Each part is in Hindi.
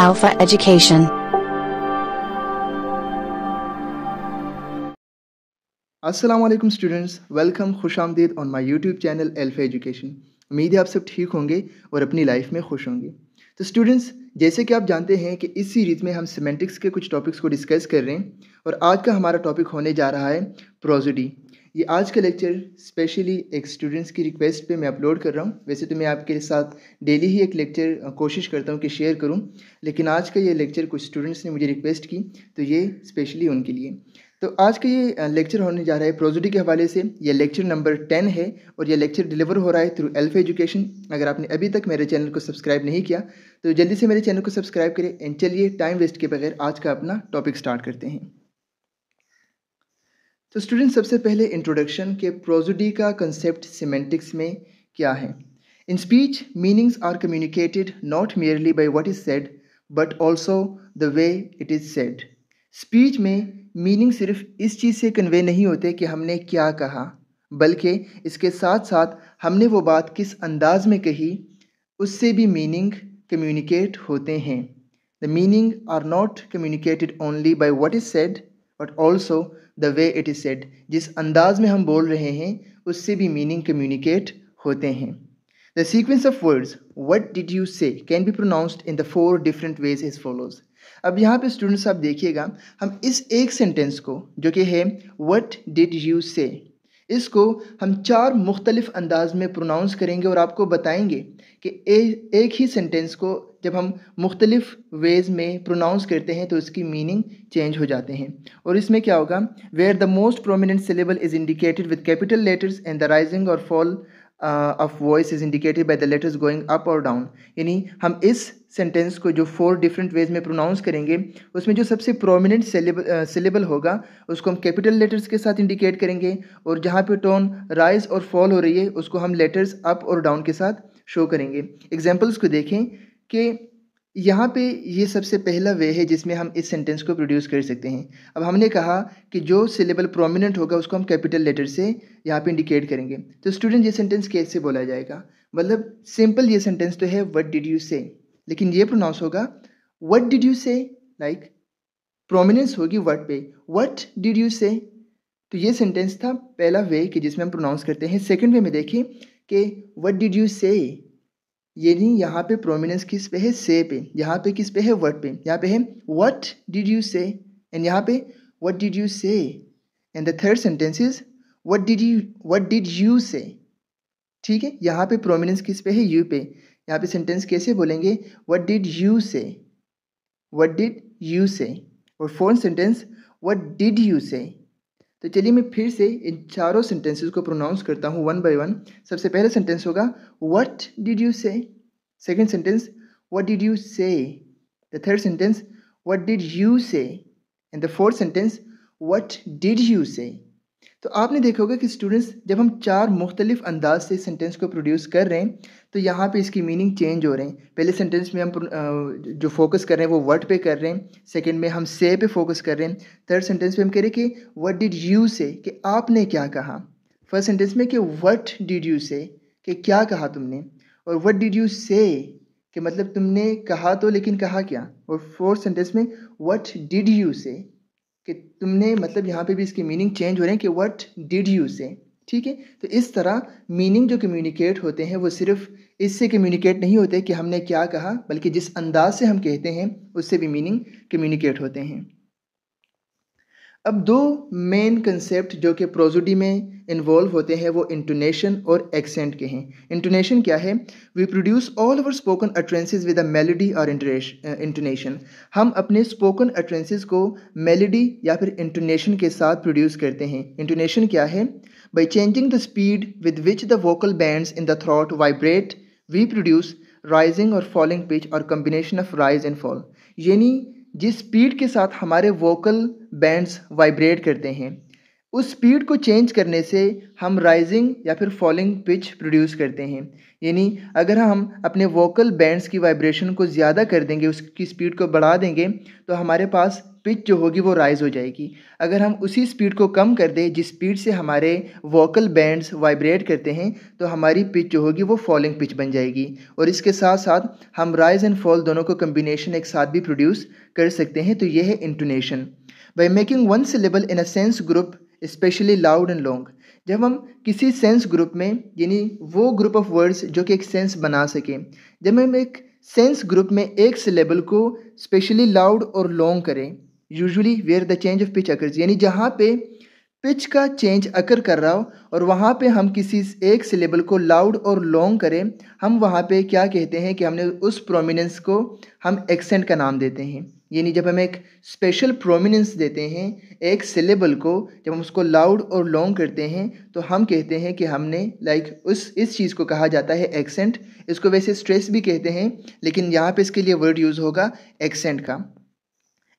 Alpha Education. वालेकुम स्टूडेंट्स वेलकम खुश आमदीद on my YouTube channel Alpha Education उम्मीद है आप सब ठीक होंगे और अपनी लाइफ में खुश होंगे। तो स्टूडेंट्स जैसे कि आप जानते हैं कि इस सीरीज़ में हम सीमेंटिक्स के कुछ टॉपिक्स को डिस्कस कर रहे हैं और आज का हमारा टॉपिक होने जा रहा है प्रोजिडी ये आज का लेक्चर स्पेशली एक स्टूडेंट्स की रिक्वेस्ट पे मैं अपलोड कर रहा हूँ। वैसे तो मैं आपके साथ डेली ही एक लेक्चर कोशिश करता हूँ कि शेयर करूँ। लेकिन आज का ये लेक्चर कुछ स्टूडेंट्स ने मुझे रिक्वेस्ट की तो ये स्पेशली उनके लिए। तो आज का ये लेक्चर होने जा रहा है प्रोजिडी के हवाले से। ये लेक्चर नंबर टेन है और ये लेक्चर डिलीवर हो रहा है थ्रू एल्फ एजुकेशन अगर आपने अभी तक मेरे चैनल को सब्सक्राइब नहीं किया तो जल्दी से मेरे चैनल को सब्सक्राइब करें। एंड चलिए टाइम वेस्ट के बगैर आज का अपना टॉपिक स्टार्ट करते हैं। तो स्टूडेंट सबसे पहले इंट्रोडक्शन के प्रोजोडी का कंसेप्ट सिमेंटिक्स में क्या है? In speech meanings are communicated not merely by what is said but also the way it is said speech में मीनिंग सिर्फ़ इस चीज़ से कन्वे नहीं होते कि हमने क्या कहा, बल्कि इसके साथ साथ हमने वो बात किस अंदाज में कही, उससे भी मीनिंग कम्युनिकेट होते हैं। The meaning are not communicated only by what is said but also the way it is said जिस अंदाज में हम बोल रहे हैं, उससे भी मीनिंग कम्युनिकेट होते हैं. The sequence of words what did you say can be pronounced in the four different ways is follows अब यहाँ पे स्टूडेंट्स आप देखिएगा, हम इस एक सेंटेंस को, जो कि है वट डिड यू से इसको हम चार मुख्तलिफ़ अंदाज में प्रोनाउंस करेंगे और आपको बताएँगे कि ए, एक ही सेंटेंस को जब हम मुख्तलिफ़ वेज़ में प्रोनाउंस करते हैं तो इसकी मीनिंग चेंज हो जाते हैं। और इसमें क्या होगा? Where the most prominent syllable is indicated with capital letters and the rising और fall of voice is indicated by the letters going up और डाउन यानी हम इस सेंटेंस को जो फोर डिफरेंट वेज में प्रोनाउंस करेंगे, उसमें जो सबसे प्रोमिनेंट सिलेबल सिलेबल होगा, उसको हम कैपिटल लेटर्स के साथ इंडिकेट करेंगे और जहाँ पे टोन राइज और फॉल हो रही है, उसको हम लेटर्स अप और डाउन के साथ शो करेंगे। एग्जाम्पल्स को देखें कि यहाँ पे ये सबसे पहला वे है जिसमें हम इस सेंटेंस को प्रोड्यूस कर सकते हैं। अब हमने कहा कि जो सिलेबल प्रोमिनेंट होगा उसको हम कैपिटल लेटर से यहाँ पे इंडिकेट करेंगे। तो स्टूडेंट ये सेंटेंस कैसे बोला जाएगा? मतलब सिंपल ये सेंटेंस तो है वट डिड यू से लेकिन ये प्रोनाउंस होगा what did you say like prominence होगी वर्ड पे। वट डिड यू से तो ये सेंटेंस था पहला वे कि जिसमें हम प्रोनाउंस करते हैं। सेकेंड वे में देखें कि वट डिड यू से ये नहीं, यहाँ पे प्रोमिनेंस किस पे है? से पे। यहाँ पे किस पे है? वर्ड पे। यहाँ पे है what did you say and यहाँ पे what did you say and the third sentence is what did you what did you say ठीक है? यहाँ पे प्रोमिनेंस किस पे है? यू पे। यहाँ पे सेंटेंस कैसे बोलेंगे? What did you say what did you say और fourth sentence what did you say तो चलिए मैं फिर से इन चारों सेंटेंसेस को प्रोनाउंस करता हूँ वन बाय वन सबसे पहला सेंटेंस होगा what did you say second sentence what did you say the third sentence what did you say and the fourth sentence what did you say तो आपने देखा होगा कि स्टूडेंट्स जब हम चार मुख्तलिफ़ अंदाज से सेंटेंस को प्रोड्यूस कर रहे हैं तो यहाँ पे इसकी मीनिंग चेंज हो रहे हैं। पहले सेंटेंस में हम जो फोकस कर रहे हैं, वो वर्ड पे कर रहे हैं। सेकंड में हम से पे फोकस कर रहे हैं। थर्ड सेंटेंस में हम कह रहे हैं कि व्हाट डिड यू से कि आपने क्या कहा? फ़र्स्ट सेंटेंस में कि व्हाट डिड यू से कि क्या कहा तुमने? और व्हाट डिड यू से कि मतलब तुमने कहा तो लेकिन कहा क्या? और फोर्थ सेंटेंस में व्हाट डिड यू से कि तुमने मतलब यहाँ पे भी इसकी मीनिंग चेंज हो रहे हैं कि वट डिड यू से ठीक है? तो इस तरह मीनिंग जो कम्युनिकेट होते हैं, वो सिर्फ़ इससे कम्युनिकेट नहीं होते कि हमने क्या कहा, बल्कि जिस अंदाज से हम कहते हैं, उससे भी मीनिंग कम्युनिकेट होते हैं। अब दो मेन कंसेप्ट जो कि प्रोजोडी में इन्वॉल्व होते हैं, वो इंटोनेशन और एक्सेंट के हैं। इंटोनेशन क्या है? We produce all over spoken utterances with a melody और इंटोनेशन हम अपने स्पोकन अट्रेंसेज को मेलोडी या फिर इंटोनेशन के साथ प्रोड्यूस करते हैं। इंटोनेशन क्या है? By changing the speed with which the vocal bands in the throat vibrate we produce rising और फॉलिंग पिच और combination of rise and fall यानी जिस स्पीड के साथ हमारे वोकल बैंड्स वाइब्रेट करते हैं उस स्पीड को चेंज करने से हम राइजिंग या फिर फॉलिंग पिच प्रोड्यूस करते हैं। यानी अगर हम अपने वोकल बैंड्स की वाइब्रेशन को ज़्यादा कर देंगे, उसकी स्पीड को बढ़ा देंगे तो हमारे पास पिच जो होगी वो राइज हो जाएगी। अगर हम उसी स्पीड को कम कर दें, जिस स्पीड से हमारे वोकल बैंड्स वाइब्रेट करते हैं तो हमारी पिच जो होगी वो फॉलिंग पिच बन जाएगी। और इसके साथ साथ हम राइज एंड फॉल दोनों को कम्बिनेशन एक साथ भी प्रोड्यूस कर सकते हैं तो ये है intonation by making one syllable in a sense group specially loud and long जब हम किसी सेंस ग्रुप में, यानी वो ग्रुप ऑफ़ वर्ड्स जो कि एक सेंस बना सकें, जब हम एक सेंस ग्रुप में एक सिलेबल को स्पेशली लाउड और लॉन्ग करें usually where the change of pitch occurs यानी जहाँ पे पिच का चेंज अकर कर रहा हो, और वहाँ पे हम किसी एक सिलेबल को लाउड और लॉन्ग करें, हम वहाँ पे क्या कहते हैं कि हमने उस प्रोमिनेंस को हम एक्सेंट का नाम देते हैं। यानी जब हम एक स्पेशल प्रोमिनेंस देते हैं एक सिलेबल को जब हम उसको लाउड और लॉन्ग करते हैं तो हम कहते हैं कि हमने लाइक like, उस इस चीज़ को कहा जाता है एक्सेंट इसको वैसे स्ट्रेस भी कहते हैं लेकिन यहाँ पे इसके लिए वर्ड यूज़ होगा एक्सेंट का।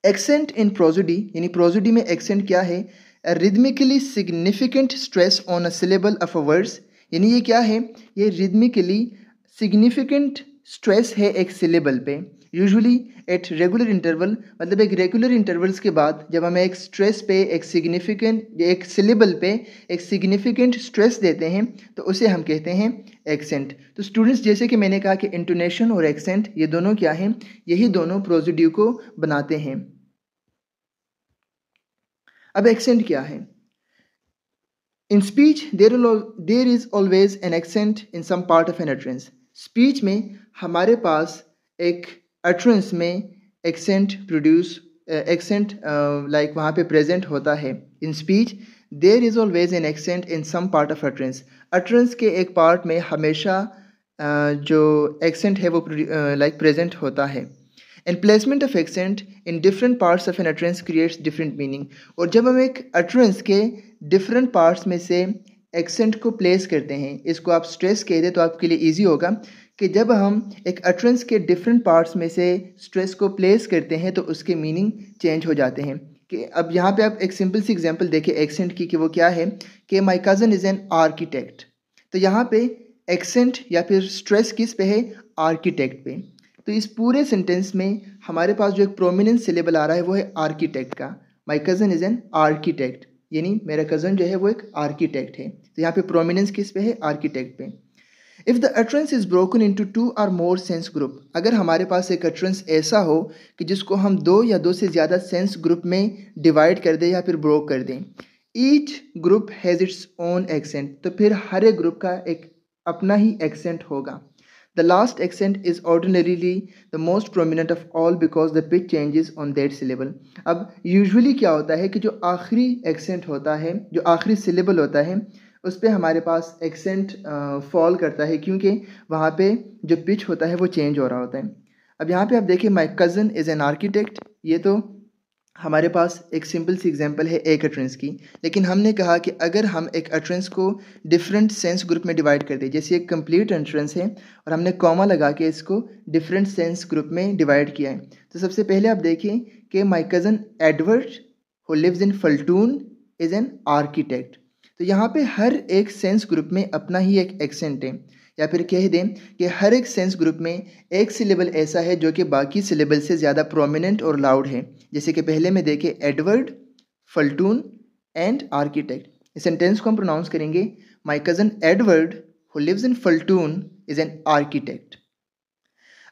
एक्सेंट इन प्रोजोडी यानी प्रोजोडी में एक्सेंट क्या है? Rhythmically significant stress on a syllable of a words यानी ये क्या है? ये रिदमिकली सिग्निफिकेंट स्ट्रेस है एक सिलेबल पे। यूजुअली एट रेगुलर इंटरवल मतलब एक रेगुलर इंटरवल्स के बाद, जब हमें एक स्ट्रेस पे, एक सिग्निफिकेंट एक सिलेबल पे, एक सिग्निफिकेंट स्ट्रेस देते हैं तो उसे हम कहते हैं एक्सेंट तो स्टूडेंट्स जैसे कि मैंने कहा कि इंटोनेशन और एक्सेंट ये दोनों क्या हैं? यही दोनों प्रोजिड्यू को बनाते हैं। अब एक्सेंट क्या है? In speech there there is always an accent in some part of an utterance speech में हमारे पास एक अट्रेंस में एक्सेंट प्रोड्यूस एक्सेंट लाइक वहाँ पे प्रेजेंट होता है in speech there is always an accent in some part of utterance utterance के एक पार्ट में हमेशा uh, जो एक्सेंट है वो लाइक uh, प्रेजेंट like, होता है. And placement of accent in different parts of an utterance creates different meaning और जब हम एक अट्रेंस के डिफरेंट पार्ट्स में से एक्सेंट को प्लेस करते हैं इसको आप स्ट्रेस कह दें तो आपके लिए ईजी होगा। कि जब हम एक अट्रेंस के डिफरेंट पार्ट्स में से स्ट्रेस को प्लेस करते हैं तो उसके मीनिंग चेंज हो जाते हैं। कि अब यहाँ पे आप एक सिंपल सी एग्जांपल देखें एक्सेंट की, कि वो क्या है? कि my cousin is an architect तो यहाँ पे एक्सेंट या फिर स्ट्रेस किस पे है? आर्किटेक्ट पे। तो इस पूरे सेंटेंस में हमारे पास जो एक प्रोमिनेंट सिलेबल आ रहा है, वो है आर्किटेक्ट का। My cousin is an architect यानी मेरा कज़न जो है, वो एक आर्किटेक्ट है। तो यहाँ पे प्रोमिनेंस किस पे है? आर्किटेक्ट पे। If the utterance is broken into two or more sense group अगर हमारे पास एक अट्रेंस ऐसा हो कि जिसको हम दो या दो से ज़्यादा सेंस ग्रुप में डिवाइड कर दें या फिर ब्रोक कर दें each group has its own accent तो फिर हर एक ग्रुप का एक अपना ही एक्सेंट होगा। The last accent is ordinarily the most prominent of all because the pitch changes on that syllable अब यूजुअली क्या होता है कि जो आखिरी एक्सेंट होता है, जो आखिरी सिलेबल होता है उस पर हमारे पास एक्सेंट फॉल करता है, क्योंकि वहाँ पे जो पिच होता है वो चेंज हो रहा होता है। अब यहाँ पे आप देखिए my cousin is an architect ये तो हमारे पास एक सिंपल सी एग्जांपल है, एक अट्रेंस की। लेकिन हमने कहा कि अगर हम एक अट्रेंस को डिफरेंट सेंस ग्रुप में डिवाइड कर दें, जैसे एक कंप्लीट एंट्रेंस है, और हमने कॉमा लगा के इसको डिफरेंट सेंस ग्रुप में डिवाइड किया है तो सबसे पहले आप देखें कि my cousin Edward who lives in Fulton is an architect तो यहाँ पे हर एक सेंस ग्रुप में अपना ही एक एक्सेंट है। या फिर कह दें कि हर एक सेंस ग्रुप में एक सिलेबल ऐसा है जो कि बाकी सिलेबल से ज़्यादा प्रोमिनेंट और लाउड है। जैसे कि पहले में देखें एडवर्ड फल्टून एंड आर्किटेक्ट इस सेंटेंस को हम प्रोनाउंस करेंगे my cousin Edward who lives in Fulton is an architect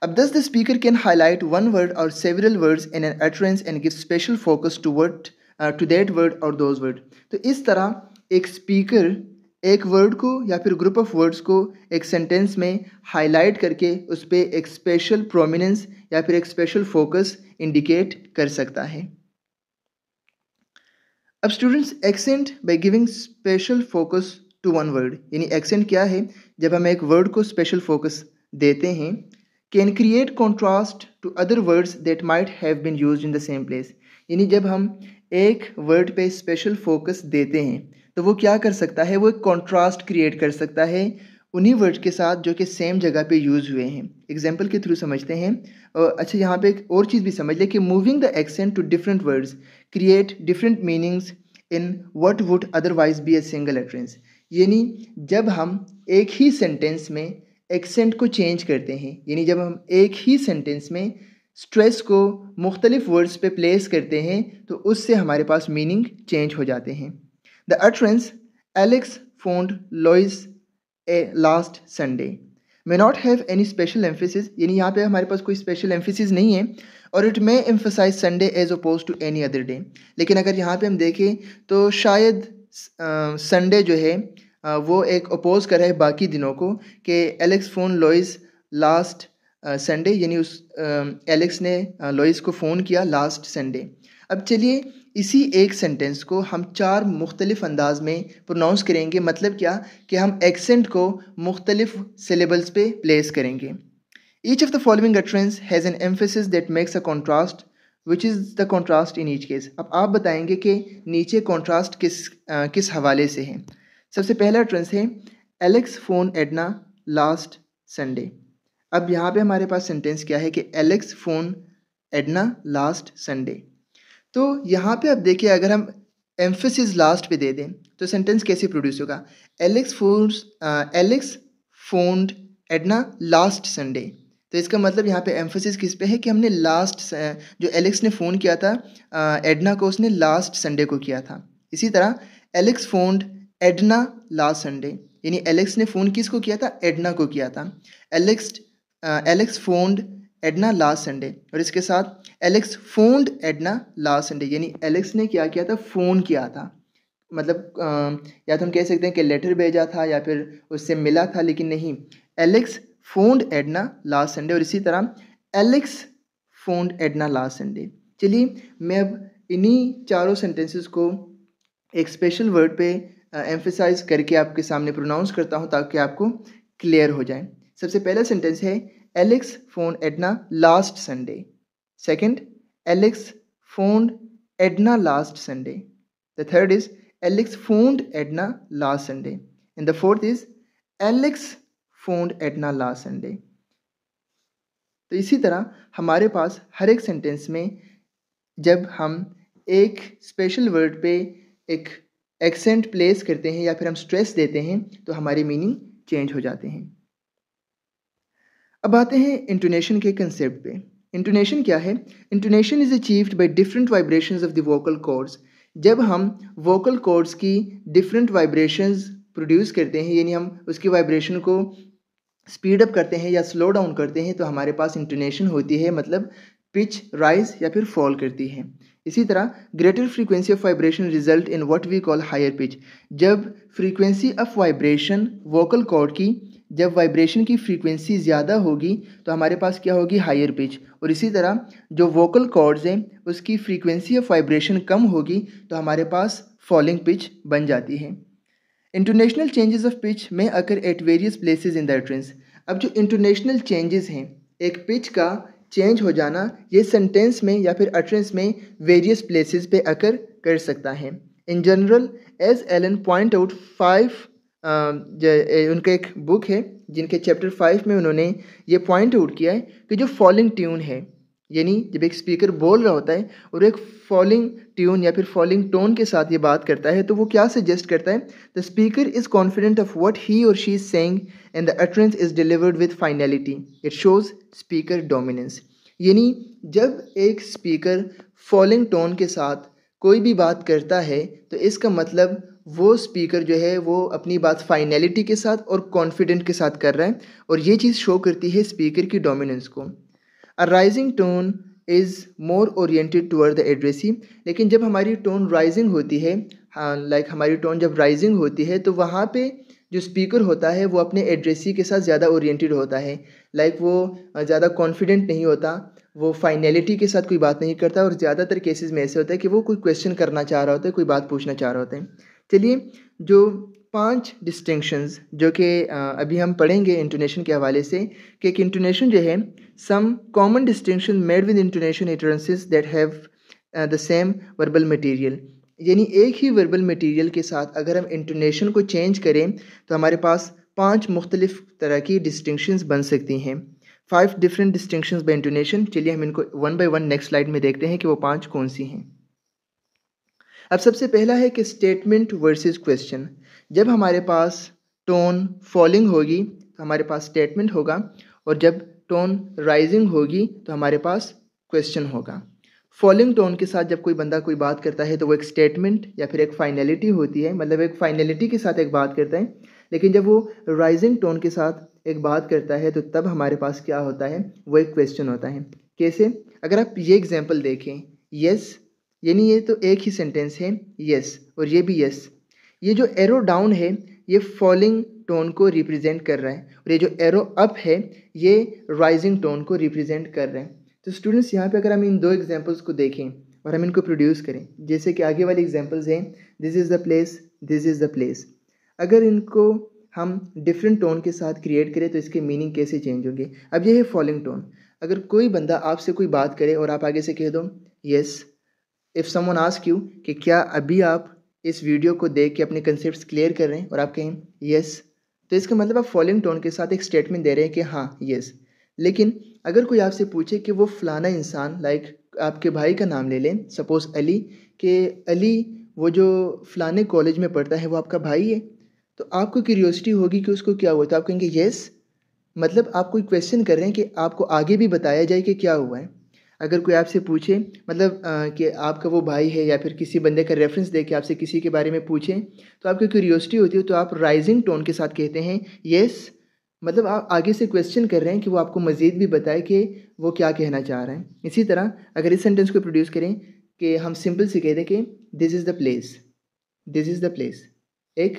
अब thus the speaker can highlight one word और several words in an utterance and give special focus to word to that word और दोज वर्ड तो इस तरह एक स्पीकर एक वर्ड को या फिर ग्रुप ऑफ़ वर्ड्स को एक सेंटेंस में हाईलाइट करके उस पर एक स्पेशल प्रोमिनेंस या फिर एक स्पेशल फोकस इंडिकेट कर सकता है। अब students accent by giving special focus to one word यानी एक्सेंट क्या है? जब हम एक वर्ड को स्पेशल फोकस देते हैं can create contrast to other words that might have been use in the same place यानी जब हम एक वर्ड पे स्पेशल फोकस देते हैं तो वो क्या कर सकता है? वो एक कॉन्ट्रास्ट क्रिएट कर सकता है उन्हीं वर्ड के साथ जो कि सेम जगह पे यूज़ हुए हैं। एग्ज़ाम्पल के थ्रू समझते हैं। और अच्छा यहाँ पे एक और चीज़ भी समझ लें कि moving the accent to different words create different meanings in what would otherwise be a single utterance यानी जब हम एक ही सेंटेंस में एक्सेंट को चेंज करते हैं, यानी जब हम एक ही सेंटेंस में स्ट्रेस को मुख्तलिफ़ वर्ड्स पे प्लेस करते हैं तो उससे हमारे पास मीनिंग चेंज हो जाते हैं। The utterance Alex phoned Lois a last Sunday. May not have any special emphasis यानी यहाँ पे हमारे पास कोई स्पेशल एम्फिसिस नहीं है और it may emphasize Sunday as opposed to any other day लेकिन अगर यहाँ पे हम देखें तो शायद संडे uh, जो है uh, वो एक अपोज कर रहा है बाकी दिनों को कि Alex phone Lois last Sunday यानी उस एलेक्स ने लॉइस को फ़ोन किया लास्ट संडे अब चलिए इसी एक सेंटेंस को हम चार मुख्तलिफ़ अंदाज में प्रोनाउंस करेंगे। मतलब क्या? कि हम एक्सेंट को मुख्तलिफ़ सिलेबल्स पे प्लेस करेंगे। Each of the following utterance has an emphasis that makes a contrast which is the contrast in each case अब आप बताएँगे कि नीचे कॉन्ट्रास्ट किस आ, किस हवाले से है। सबसे पहला ट्रेंस है Alex phone Edna last Sunday अब यहाँ पे हमारे पास सेंटेंस क्या है कि Alex phone Edna last Sunday तो यहाँ पे अब देखिए, अगर हम एम्फोसिस लास्ट पे दे दें तो सेंटेंस कैसे प्रोड्यूस होगा? Alex phone Alex phoned Edna last Sunday तो इसका मतलब यहाँ पे एम्फोसिस किस पे है कि हमने लास्ट जो एलेक्स ने फ़ोन किया था एडना को उसने लास्ट संडे को किया था. इसी तरह Alex phoned Edna last Sunday यानी एलेक्स ने फ़ोन किसको किया था? एडना को किया था. Alex Alex phoned Edna last Sunday और इसके साथ Alex phoned Edna last Sunday यानी एलेक्स ने क्या किया था? फ़ोन किया था। मतलब या तो हम कह सकते हैं कि लेटर भेजा था या फिर उससे मिला था, लेकिन नहीं। Alex phoned Edna last Sunday और इसी तरह Alex phoned Edna last Sunday चलिए, मैं अब इन्हीं चारों सेंटेंसेस को एक स्पेशल वर्ड पे एम्फेसाइज करके आपके सामने प्रोनाउंस करता हूँ ताकि आपको क्लियर हो जाए। सबसे पहला सेंटेंस है Alex phone Edna last Sunday second Alex phone Edna last Sunday the third is Alex phoned Edna last Sunday and the fourth is Alex phoned Edna last Sunday तो इसी तरह हमारे पास हर एक सेंटेंस में जब हम एक स्पेशल वर्ड पे एक एक्सेंट प्लेस करते हैं या फिर हम स्ट्रेस देते हैं तो हमारी मीनिंग चेंज हो जाते हैं। अब आते हैं इंटोनेशन के कंसेप्ट पे। इंटोनेशन क्या है? Intonation is achieved by different vibrations of the vocal cords जब हम वोकल कॉर्ड्स की डिफरेंट वाइब्रेशंस प्रोड्यूस करते हैं, यानी हम उसकी वाइब्रेशन को स्पीड अप करते हैं या स्लो डाउन करते हैं तो हमारे पास इंटोनेशन होती है मतलब पिच राइज या फिर फॉल करती है। इसी तरह greater frequency of vibration result in what we call higher pitch जब frequency of vibration vocal cord की जब वाइब्रेशन की फ्रीक्वेंसी ज़्यादा होगी तो हमारे पास क्या होगी? हायर पिच और इसी तरह, जो वोकल कॉर्ड्स हैं, उसकी फ्रीक्वेंसी ऑफ़ वाइब्रेशन कम होगी तो हमारे पास फॉलिंग पिच बन जाती है। इंटरनेशनल चेंजेस ऑफ़ पिच में occur at various places in the utterance अब जो इंटरनेशनल चेंजेस हैं, एक पिच का चेंज हो जाना, ये सेंटेंस में या फिर अट्रेंस में वेरियस प्लेसेस पे अकर कर सकता है। In general as Allan point out five उनका एक बुक है, जिनके चैप्टर फाइव में उन्होंने ये पॉइंट आउट किया है कि जो फॉलिंग ट्यून है, यानी जब एक स्पीकर बोल रहा होता है और एक फॉलिंग ट्यून या फिर फॉलिंग टोन के साथ ये बात करता है तो वो क्या सजेस्ट करता है? The speaker is confident of what he और she is saying and the utterance is delivered with finality it shows speaker dominance यानी जब एक स्पीकर फॉलिंग टोन के साथ कोई भी बात करता है तो इसका मतलब वो स्पीकर जो है, वो अपनी बात फाइनलिटी के साथ और कॉन्फिडेंट के साथ कर रहा है और ये चीज़ शो करती है स्पीकर की डोमिनेंस को। A rising tone is more oriented toward the addressee लेकिन जब हमारी टोन राइजिंग होती है हाँ लाइक हमारी टोन जब राइजिंग होती है तो वहाँ पे जो स्पीकर होता है, वो अपने एड्रेसी के साथ ज़्यादा ओरिएंटेड होता है। लाइक like वो ज़्यादा कॉन्फिडेंट नहीं होता, वो फाइनलिटी के साथ कोई बात नहीं करता और ज़्यादातर केसेस में ऐसे होता है कि वो कोई क्वेश्चन करना चाह रहा होता है, कोई बात पूछना चाह रहा होता है। चलिए, जो पाँच डिस्टिंक्शंस जो कि अभी हम पढ़ेंगे इंटोनेशन के हवाले से, कि एक इंटोनेशन जो है some common distinction made with intonation utterances that have the same verbal material यानी एक ही वर्बल मटेरियल के साथ अगर हम इंटोनेशन को चेंज करें तो हमारे पास पाँच मुख्तलिफ़ तरह की डिस्टिंक्शंस बन सकती हैं। Five different distinctions by intonation चलिए हम इनको one by one next slide में देखते हैं कि वो पाँच कौन सी हैं। अब सबसे पहला है कि स्टेटमेंट वर्सेस क्वेश्चन जब हमारे पास टोन फॉलिंग होगी तो हमारे पास स्टेटमेंट होगा, और जब टोन राइजिंग होगी तो हमारे पास क्वेश्चन होगा। फॉलिंग टोन के साथ जब कोई बंदा कोई बात करता है तो वो एक स्टेटमेंट या फिर एक फाइनलिटी होती है। मतलब एक फाइनलिटी के साथ एक बात करता है, लेकिन जब वो राइजिंग टोन के साथ एक बात करता है तो तब हमारे पास क्या होता है? वो एक क्वेश्चन होता है। कैसे? अगर आप ये एग्ज़ाम्पल देखें यस यानी ये तो एक ही सेंटेंस है यस और ये भी यस ये जो एरो डाउन है, ये फॉलिंग टोन को रिप्रेजेंट कर रहा है, और ये जो एरो अप है, ये राइजिंग टोन को रिप्रेजेंट कर रहे हैं. तो स्टूडेंट्स यहाँ पे अगर हम इन दो एग्जांपल्स को देखें, और हम इनको प्रोड्यूस करें, जैसे कि आगे वाले एग्जांपल्स हैं this is the place this is the place अगर इनको हम डिफरेंट टोन के साथ क्रिएट करें तो इसके मीनिंग कैसे चेंज होंगे? अब ये है फॉलिंग टोन अगर कोई बंदा आपसे कोई बात करे और आप आगे से कह दो yes if someone ask you कि क्या अभी आप इस वीडियो को देख के अपने कंसेप्ट क्लियर कर रहे हैं और आप कहें यस तो इसका मतलब आप फॉलोइंग टोन के साथ एक स्टेटमेंट दे रहे हैं कि हाँ यस लेकिन अगर कोई आपसे पूछे कि वो फलाना इंसान लाइक आपके भाई का नाम ले लें सपोज़ अली, कि अली वो जो फलाने कॉलेज में पढ़ता है, वो आपका भाई है तो आपको क्यूरियोसिटी होगी कि उसको क्या हुआ? तो आप कहेंगे येस मतलब आप कोई क्वेश्चन कर रहे हैं कि आपको आगे भी बताया जाए कि क्या हुआ है? अगर कोई आपसे पूछे मतलब कि आपका वो भाई है या फिर किसी बंदे का रेफरेंस दे के आपसे किसी के बारे में पूछें तो आपकी क्यूरियोसिटी होती है तो आप राइजिंग टोन के साथ कहते हैं येस मतलब आप आगे से क्वेश्चन कर रहे हैं कि वो आपको मज़ीद भी बताए कि वो क्या कहना चाह रहे हैं। इसी तरह, अगर इस सेंटेंस को प्रोड्यूस करें कि हम सिंपल से कह दें कि this is the place this is the place एक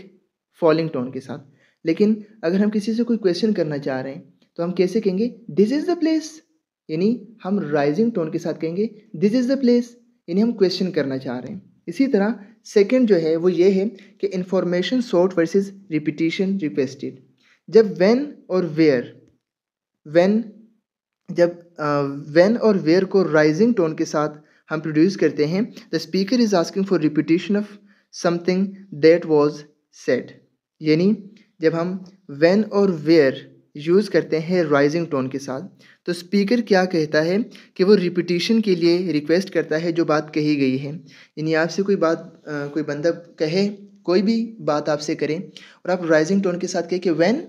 फॉलिंग टोन के साथ। लेकिन अगर हम किसी से कोई क्वेश्चन करना चाह रहे हैं तो हम कैसे कहेंगे दिस इज़ द प्लेस यानी हम राइजिंग टोन के साथ कहेंगे दिस इज़ द प्लेस यानी हम क्वेश्चन करना चाह रहे हैं। इसी तरह सेकंड जो है वो ये है कि information sought versus repetition requested जब व्हेन और वेयर व्हेन जब व्हेन uh, और वेयर को राइजिंग टोन के साथ हम प्रोड्यूस करते हैं the speaker is asking for repetition of something that was said यानी जब हम व्हेन और वेयर यूज़ करते हैं राइजिंग टोन के साथ। तो स्पीकर क्या कहता है कि वो रिपीटिशन के लिए रिक्वेस्ट करता है जो बात कही गई है। यानी आपसे कोई बात आ, कोई बंदा कहे कोई भी बात आपसे करें और आप राइजिंग टोन के साथ कहें कि व्हेन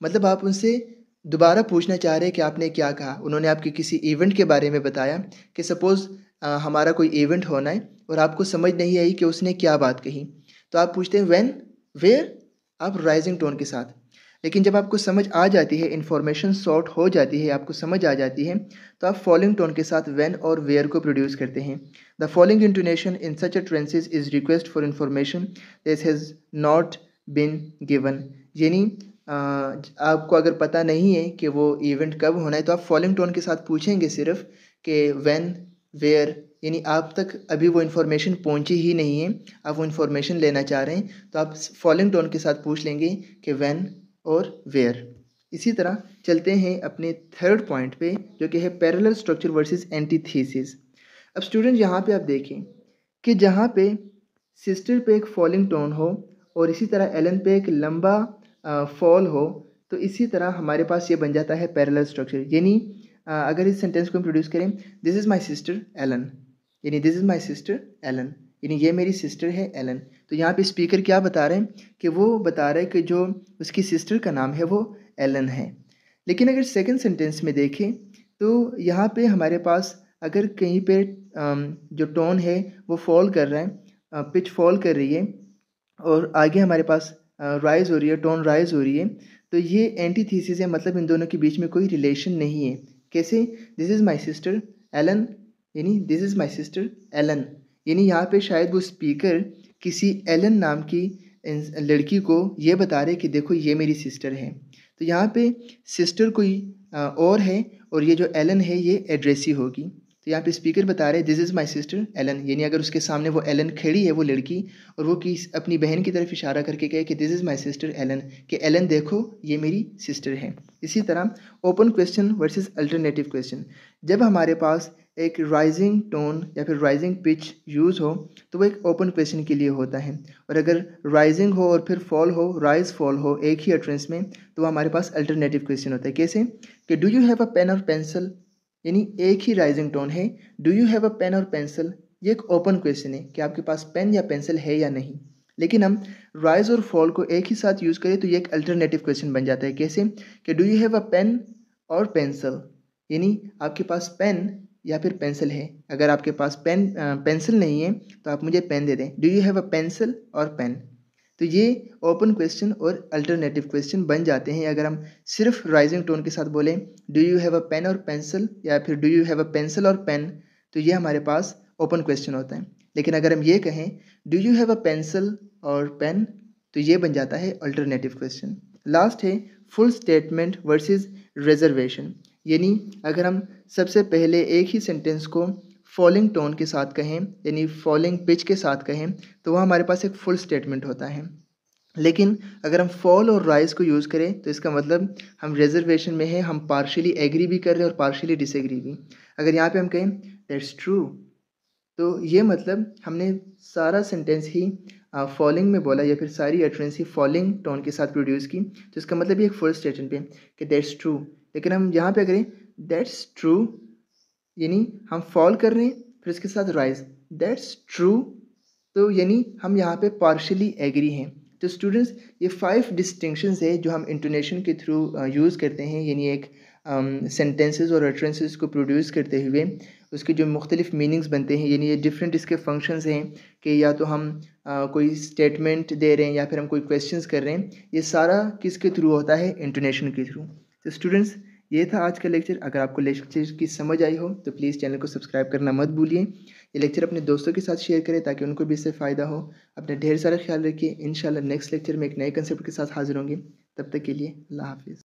मतलब आप उनसे दोबारा पूछना चाह रहे हैं कि आपने क्या कहा। उन्होंने आपके किसी इवेंट के बारे में बताया कि सपोज़ हमारा कोई इवेंट होना है और आपको समझ नहीं आई कि उसने क्या बात कही। तो आप पूछते हैं व्हेन वेयर आप राइजिंग टोन के साथ। लेकिन जब आपको समझ आ जाती है इन्फॉर्मेशन सॉर्ट हो जाती है, आपको समझ आ जाती है तो आप फॉलोइंग टोन के साथ वैन और वेयर को प्रोड्यूस करते हैं। The following intonation in such utterances is request for information this has not been given यानी आपको अगर पता नहीं है कि वो इवेंट कब होना है तो आप फॉलोइंग टोन के साथ पूछेंगे सिर्फ़ कि वैन वेयर यानी आप तक अभी वो इन्फॉर्मेशन पहुँची ही नहीं है, आप वो इन्फॉर्मेशन लेना चाह रहे हैं तो आप फॉलोइंग टोन के साथ पूछ लेंगे कि व्हेन और वेयर इसी तरह चलते हैं अपने थर्ड पॉइंट पे, जो कि है पैरेलल स्ट्रक्चर वर्सेस एंटीथीसिस अब स्टूडेंट यहाँ पे आप देखें कि जहाँ पे सिस्टर पे एक फॉलिंग टोन हो और इसी तरह एलन पे एक लंबा फॉल हो तो इसी तरह हमारे पास ये बन जाता है पैरेलल स्ट्रक्चर यानी अगर इस सेंटेंस को हम प्रोड्यूस करें this is my sister Ellen यानी this is my sister Ellen यानी, ये मेरी सिस्टर है एलन तो यहाँ पे स्पीकर क्या बता रहे हैं कि वो बता रहे हैं कि जो उसकी सिस्टर का नाम है वो एलन है। लेकिन अगर सेकंड सेंटेंस में देखें तो यहाँ पे हमारे पास अगर कहीं पे जो टोन है, वो फॉल कर रहा है पिच फॉल कर रही है, और आगे हमारे पास राइज हो रही है टोन राइज हो रही है तो ये एंटी थीसिस है मतलब इन दोनों के बीच में कोई रिलेशन नहीं है। कैसे? This is my sister Ellen यानी this is my sister Ellen यानी यहाँ पे शायद वो स्पीकर किसी एलन नाम की लड़की को ये बता रहे कि देखो ये मेरी सिस्टर है। तो यहाँ पे सिस्टर कोई और है और ये जो एलन है ये एड्रेसी होगी। तो यहाँ पे स्पीकर बता रहे this is my sister Ellen यानी अगर उसके सामने वो एलन खड़ी है, वो लड़की, और वो किस, अपनी बहन की तरफ़ इशारा करके कहे कि this is my sister Ellen कि एलन देखो, ये मेरी सिस्टर है। इसी तरह open question versus alternative question जब हमारे पास एक राइजिंग टोन या फिर राइजिंग पिच यूज़ हो तो वो एक ओपन क्वेश्चन के लिए होता है। और अगर राइजिंग हो और फिर फॉल हो राइज फॉल हो एक ही अट्रेंस में तो वो हमारे पास अल्टरनेटिव क्वेश्चन होता है। कैसे? कि do you have a pen और पेंसिल यानी एक ही राइजिंग टोन है। Do you have a pen और पेंसिल ये एक ओपन क्वेश्चन है कि आपके पास पेन या पेंसिल है या नहीं। लेकिन हम राइज और फॉल को एक ही साथ यूज़ करें तो ये एक अल्टरनेटिव क्वेश्चन बन जाता है। कैसे? कि do you have a pen और पेंसिल यानी आपके पास पेन या फिर पेंसिल है। अगर आपके पास पेन पेंसिल नहीं है तो आप मुझे पेन दे दें। Do you have a pencil और पेन तो ये ओपन क्वेश्चन और अल्टरनेटिव क्वेश्चन बन जाते हैं। अगर हम सिर्फ़ राइजिंग टोन के साथ बोलें do you have a pen और पेंसिल या फिर do you have a pencil और पेन तो ये हमारे पास ओपन क्वेश्चन होता है। लेकिन अगर हम ये कहें do you have a pencil और पेन तो ये बन जाता है अल्टरनेटिव क्वेश्चन लास्ट है फुल स्टेटमेंट वर्सेस रिजर्वेशन यानी अगर हम सबसे पहले एक ही सेंटेंस को फॉलिंग टोन के साथ कहें, यानी फॉलिंग पिच के साथ कहें तो वह हमारे पास एक फुल स्टेटमेंट होता है। लेकिन अगर हम फॉल और राइज को यूज़ करें तो इसका मतलब हम रिजर्वेशन में हैं, हम पार्शियली एग्री भी कर रहे हैं और पार्शियली डिसएग्री भी। अगर यहाँ पे हम कहें दैट्स ट्रू तो ये मतलब हमने सारा सेंटेंस ही फॉलिंग में बोला या फिर सारी एट्रेंस ही फॉलिंग टोन के साथ प्रोड्यूस की तो इसका मतलब ये एक फुल स्टेटमेंट पे कि दैट्स ट्रू लेकिन हम यहाँ पे करें दैट्स ट्रू यानी हम फॉल कर रहे हैं फिर इसके साथ राइज दैट्स ट्रू तो यानी हम यहाँ पे पार्शली एग्री हैं। तो स्टूडेंट्स ये फाइव डिस्टिंक्शंस है जो हम इंटोनेशन के थ्रू यूज़ करते हैं। यानी एक सेंटेंसेस um, और रेटरेंसेस को प्रोड्यूस करते हुए उसके जो मुख्तलिफ़ मीनिंग्स बनते हैं। यानी ये डिफरेंट इसके फ़ंक्शंस हैं कि या तो हम आ, कोई स्टेटमेंट दे रहे हैं या फिर हम कोई क्वेश्चंस कर रहे हैं। ये सारा किसके थ्रू होता है? इंटोनेशन के थ्रू तो स्टूडेंट्स ये था आज का लेक्चर अगर आपको लेक्चर की समझ आई हो तो प्लीज़ चैनल को सब्सक्राइब करना मत भूलिए। ये लेक्चर अपने दोस्तों के साथ शेयर करें ताकि उनको भी इससे फ़ायदा हो। अपने ढेर सारा ख्याल रखिए। इन नेक्स्ट लेक्चर में एक नए कंसेप्ट के साथ हाजिर होंगे। तब तक के लिए अल्लाह हाफिज़।